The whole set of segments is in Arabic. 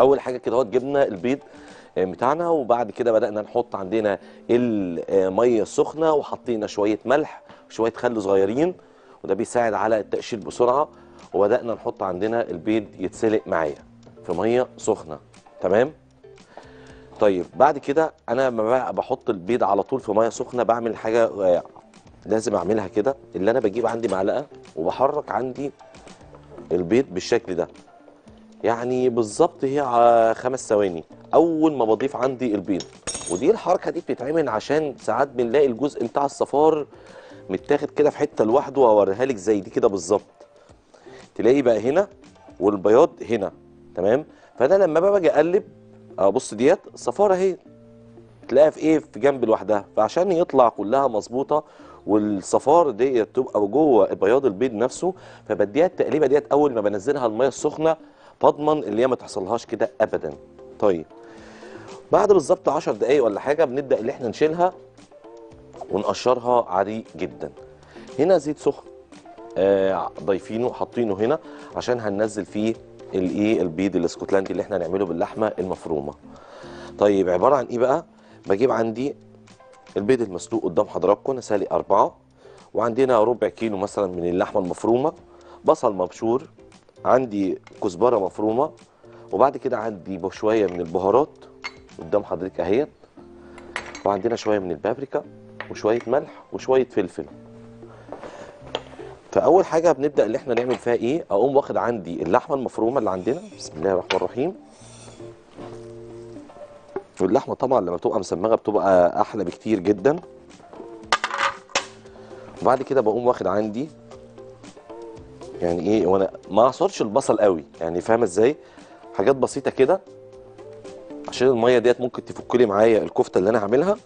أول حاجة كده اهوت جبنا البيض آه، بتاعنا وبعد كده بدأنا نحط عندنا الميه السخنه وحطينا شوية ملح وشويه خل صغيرين وده بيساعد على التقشير بسرعة وبدأنا نحط عندنا البيض يتسلق معايا في مية سخنة. تمام؟ طيب بعد كده أنا لما بحط البيض على طول في مية سخنة بعمل حاجة آه، لازم أعملها كده اللي أنا بجيب عندي معلقة وبحرك عندي البيض بالشكل ده. يعني بالظبط هي ع- خمس ثواني. أول ما بضيف عندي البيض. ودي الحركة دي بتتعمل عشان ساعات بنلاقي الجزء بتاع الصفار متاخد كده في حتة لوحده وأوريها لك زي دي كده بالظبط. تلاقي بقى هنا والبياض هنا. تمام؟ فأنا لما باجي أقلب أبص ديت الصفاره أهي. تلاقيها في إيه؟ في جنب لوحدها. فعشان يطلع كلها مظبوطة والصفار دي تبقى جوه بياض البيض نفسه فبديها التقليبة ديت أول ما بنزلها المية السخنة بضمن اللي هي ما تحصلهاش كده ابدا. طيب بعد بالظبط 10 دقايق ولا حاجة بنبدأ اللي إحنا نشيلها ونقشرها عادي جدا. هنا زيت سخن آه ضايفينه حاطينه هنا عشان هننزل فيه الايه البيض الاسكتلندي اللي إحنا هنعمله باللحمة المفرومة. طيب عبارة عن إيه بقى؟ بجيب عندي البيض المسلوق قدام حضراتكم أنا أربعة وعندنا ربع كيلو مثلا من اللحمة المفرومة بصل مبشور عندي كزبرة مفرومة وبعد كده عندي شوية من البهارات قدام حضرتك أهيت. وعندنا شوية من البابريكا وشوية ملح وشوية فلفل. فأول حاجة بنبدأ اللي إحنا نعمل فيها إيه؟ أقوم واخد عندي اللحمة المفرومة اللي عندنا. بسم الله الرحمن الرحيم. واللحمة طبعا لما بتبقى مسمغه بتبقى أحلى بكتير جدا. وبعد كده بقوم واخد عندي يعني إيه وأنا ما اعصرش البصل قوي. يعني فاهمه إزاي؟ حاجات بسيطة كده. عشان المية ديت ممكن تفك لي معايا الكفتة اللي أنا هعملها.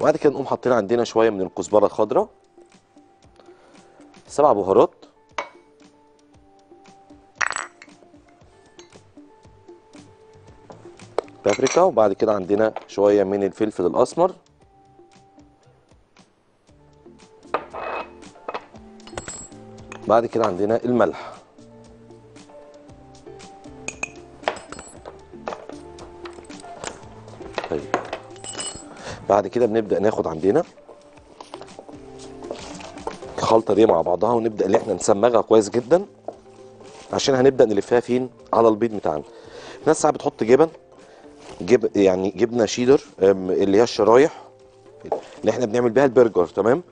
وبعد كده نقوم حاطين عندنا شوية من الكزبرة الخضراء. سبع بهارات. بابريكا. وبعد كده عندنا شوية من الفلفل الأسمر. بعد كده عندنا الملح. طيب. بعد كده بنبدأ ناخد عندنا الخلطه دي مع بعضها ونبدأ ان إحنا نسمغها كويس جدا. عشان هنبدأ نلفها فين؟ على البيض بتاعنا. الناس ساعات بتحط جبن جب يعني جبنة شيدر اللي هي الشرايح اللي إحنا بنعمل بيها البرجر تمام؟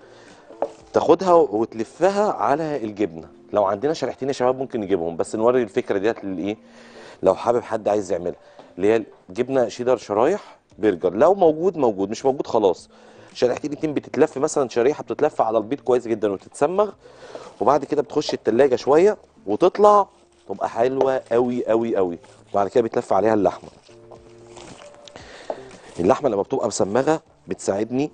تاخدها وتلفها على الجبنة. لو عندنا شريحتين يا شباب ممكن نجيبهم بس نوري الفكرة ديت للايه لو حابب حد عايز يعملها اللي هي جبنة شيدر شرايح برجر. لو موجود موجود مش موجود خلاص. شريحتين اتنين بتتلف مثلا شريحة بتتلف على البيض كويس جدا وتتسمغ وبعد كده بتخش التلاجة شوية وتطلع تبقى حلوة قوي قوي قوي وبعد كده بيتلف عليها اللحمة. اللحمة لما بتبقى مسمغة بتساعدني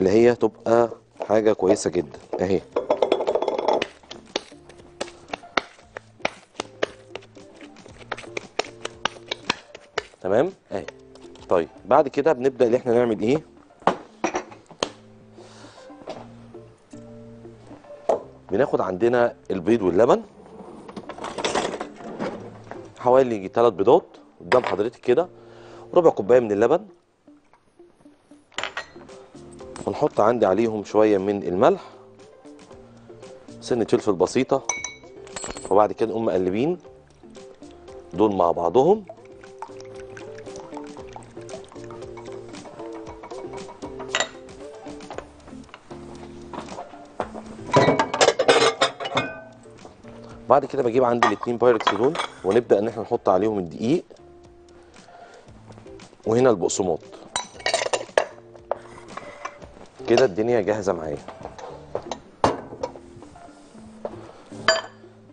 اللي هي تبقى حاجة كويسة جدا. اهي. تمام؟ اهي. طيب بعد كده بنبدأ ان إحنا نعمل إيه؟ بناخد عندنا البيض واللبن. حوالي ثلاث بيضات قدام حضرتك كده. ربع كوباية من اللبن. ونحط عندي عليهم شوية من الملح سنة فلفل بسيطة وبعد كده نقوم مقلبين دول مع بعضهم. بعد كده بجيب عندي الاتنين بايركس دول ونبدأ إن إحنا نحط عليهم الدقيق وهنا البقسماط. كده الدنيا جاهزة معايا.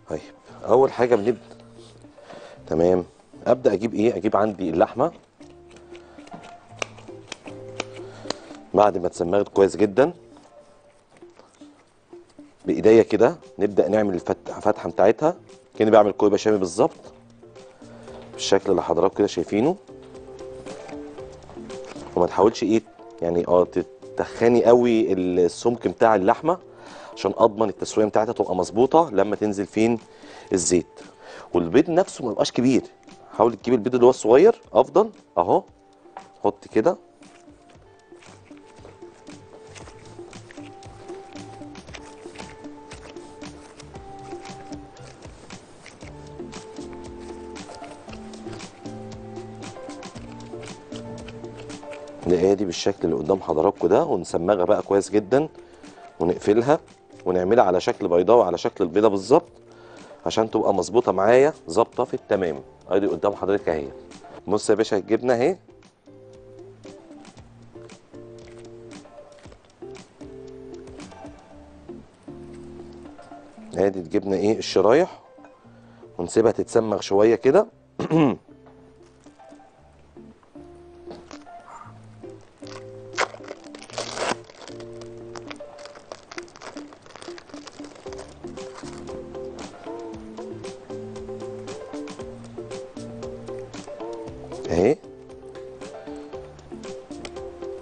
طيب أول حاجة بنبدأ. تمام. أبدأ أجيب إيه؟ أجيب عندي اللحمة. بعد ما اتسمغت كويس جدا. بإيديا كده نبدأ نعمل الفتحه بتاعتها. كأني بعمل كوبا شامي بالظبط. بالشكل اللي حضراتكم كده شايفينه. وما تحاولش إيه يعني آه تتخني قوي السمك بتاع اللحمة عشان أضمن التسوية بتاعتها تبقى مظبوطة لما تنزل فين؟ الزيت. والبيض نفسه ما يبقاش كبير. حاول تجيب البيض اللي هو الصغير أفضل. أهو. حط كده. نلاقيها دي بالشكل اللي قدام حضراتكم ده ونسمغها بقى كويس جدا ونقفلها ونعملها على شكل بيضاوي على شكل البيضة بالظبط عشان تبقى مظبوطة معايا ظابطة في التمام. ادي قدام حضرتك أهي. بص يا باشا الجبنة أهي. أدي الجبنة إيه الشرايح ونسيبها تتسمغ شوية كده.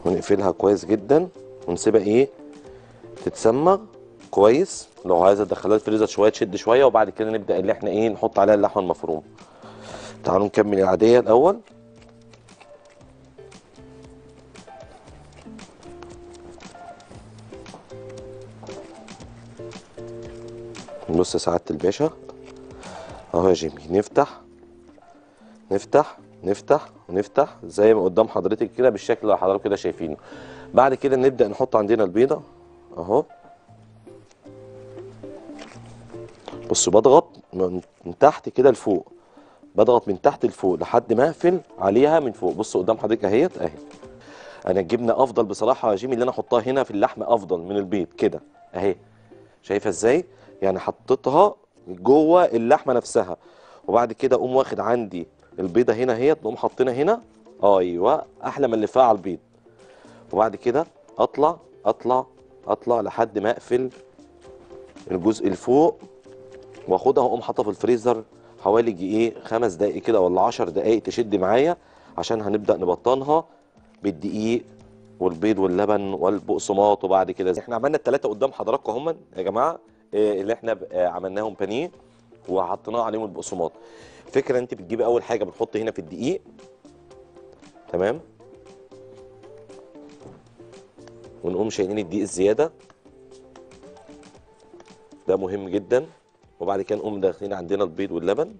ونقفلها كويس جدا ونسيبها إيه تتسمغ كويس. لو عايزة تدخلها الفريزر شوية تشد شوية وبعد كده نبدأ اللي إحنا إيه نحط عليها اللحمة المفرومة. تعالوا نكمل العادية الأول. بص يا سعاده الباشا. أهو يا جيمي نفتح. نفتح. نفتح ونفتح زي ما قدام حضرتك كده بالشكل اللي حضراتكم كده شايفينه. بعد كده نبدأ نحط عندنا البيضة أهو. بص بضغط من تحت كده لفوق. بضغط من تحت لفوق لحد ما أقفل عليها من فوق. بص قدام حضرتك أهيت أهي. أنا الجبنة أفضل بصراحة يا جيمي اللي أنا أحطها هنا في اللحم أفضل من البيض كده أهي. شايفة إزاي؟ يعني حطيتها جوه اللحمة نفسها. وبعد كده أقوم واخد عندي البيضة هنا اهيت نقوم حاطينها هنا. أيوه أحلى من اللي فيها على البيض. وبعد كده أطلع أطلع أطلع لحد ما أقفل الجزء اللي فوق. وأخدها وأقوم حاطها في الفريزر حوالي إيه خمس دقايق كده ولا عشر دقايق تشد معايا عشان هنبدأ نبطنها بالدقيق والبيض واللبن والبقسماط. وبعد كده إحنا عملنا الثلاثه قدام حضراتكم هم يا جماعة إيه اللي إحنا آه، عملناهم بانيه. وحطيناه عليهم البقسماط فكرة أنت بتجيبي أول حاجة بتحط هنا في الدقيق. تمام؟ ونقوم شايلين الدقيق الزيادة. ده مهم جدا. وبعد كده نقوم داخلين عندنا البيض واللبن.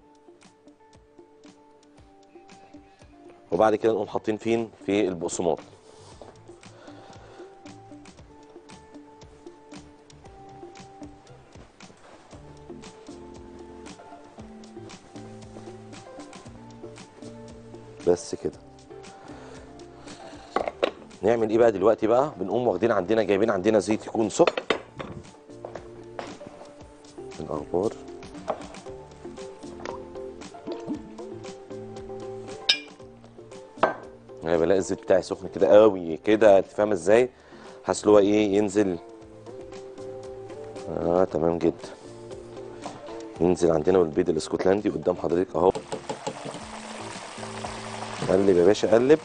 وبعد كده نقوم حاطين فين؟ في البقسماط بس كده. نعمل إيه بقى دلوقتي بقى؟ بنقوم واخدين عندنا جايبين عندنا زيت يكون سخن. الأخبار. أنا بلاقي الزيت بتاعي سخن كده قوي كده أنت فاهم إزاي؟ حاسس هو إيه ينزل. آه تمام جدا. ينزل عندنا والبيض الإسكتلندي قدام حضرتك أهو. قلب يا باشا قلب.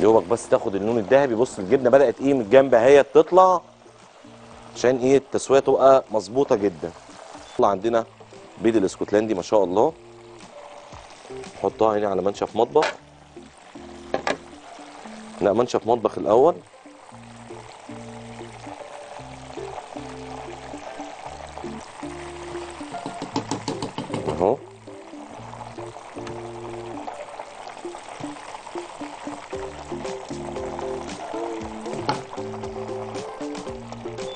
يوبك بس تاخد اللون الذهبي. بص الجبنة بدأت إيه من الجنب اهي تطلع عشان إيه؟ التسوية تبقى مظبوطة جدا. طلع عندنا بيض الإسكتلندي ما شاء الله. نحطها هنا على منشف مطبخ. لا منشف مطبخ الأول. أهو.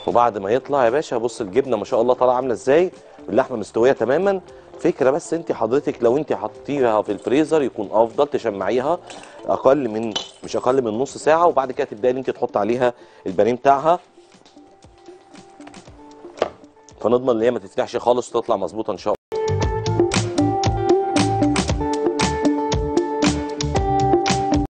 وبعد ما يطلع يا باشا بص الجبنة ما شاء الله طالعة عاملة إزاي؟ واللحمه مستوية تماما. فكرة بس انت حضرتك لو انت حطيها في الفريزر يكون أفضل تشمعيها أقل من مش أقل من نص ساعة وبعد كده تبدأي ان انت تحط عليها البانيه بتاعها. فنضمن ان هي ما تتفتحش خالص وتطلع مظبوطة إن شاء الله.